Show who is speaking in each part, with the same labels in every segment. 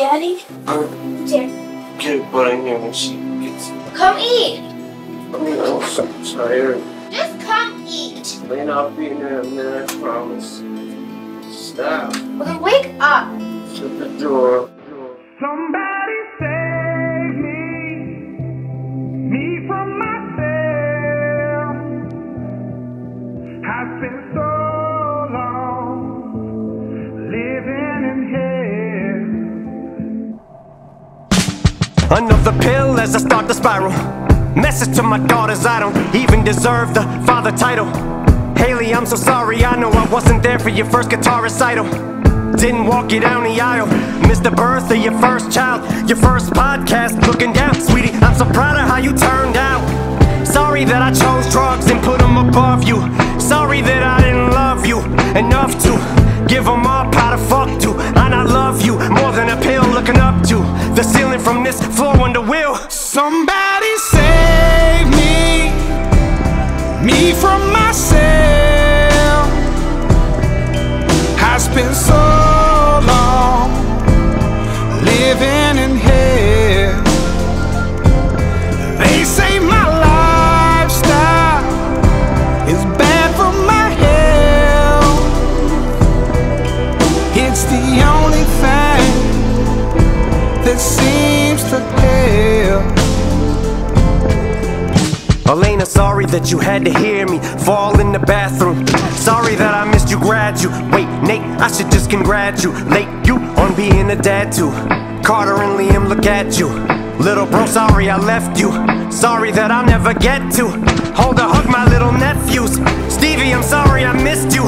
Speaker 1: Daddy?
Speaker 2: I'm
Speaker 1: Dad,
Speaker 2: get put in here when she gets.
Speaker 1: come eat.
Speaker 2: I mean, I'm so tired.
Speaker 1: Just come eat.
Speaker 2: Man, I'll be in there a minute, I promise. Stop.
Speaker 1: Well, then wake up.
Speaker 2: Shut the door.
Speaker 3: Somebody
Speaker 4: Another pill as I start to spiral. Message to my daughters, I don't even deserve the father title. Hailie, I'm so sorry, I know I wasn't there for your first guitar recital. Didn't walk you down the aisle. Missed the birth of your first child, your first podcast. Looking down, sweetie, I'm so proud of how you turned out. Sorry that I chose drugs and put them above you. Sorry that I didn't love you enough to give them up to fuck this floor under will.
Speaker 3: Somebody save me, me from myself. I spent so
Speaker 4: Alaina, sorry that you had to hear me fall in the bathroom. Sorry that I missed you graduate. Wait Nate, I should just congratulate you on being a dad too. Carter and Liam, look at you. Little bro, sorry I left you. Sorry that I'll never get to. Hold a hug, my little nephews. Stevie, I'm sorry I missed you.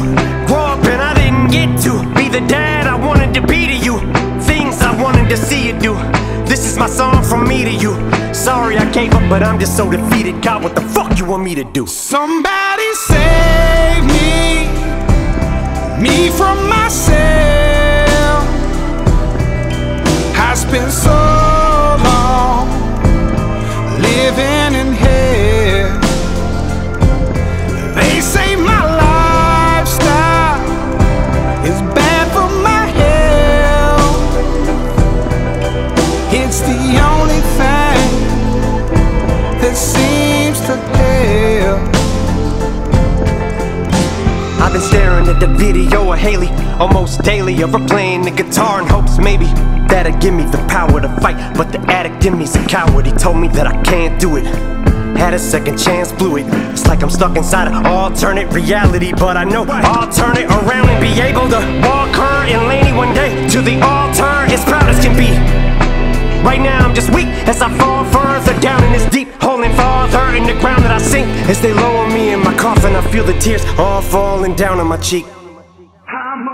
Speaker 4: Grow up and I didn't get to be the dad I wanted to be to you. Things I wanted to see you do. This is my song from me to you. Sorry I gave up, but I'm just so defeated. God, what the fuck you want me to do?
Speaker 3: Somebody save me, me from myself. I spent so
Speaker 4: video of Hailie almost daily her playing the guitar in hopes maybe that'll give me the power to fight. But the addict in me's a coward. He told me that I can't do it. Had a second chance, blew it. It's like I'm stuck inside an alternate reality, but I know I'll turn it around and be able to walk her and Laney one day to the altar as proud as can be. Right now I'm just weak as I fall further down in this deep hole and farther in the ground that I sink. As they lower me in my coffin, I feel the tears all falling down on my cheek.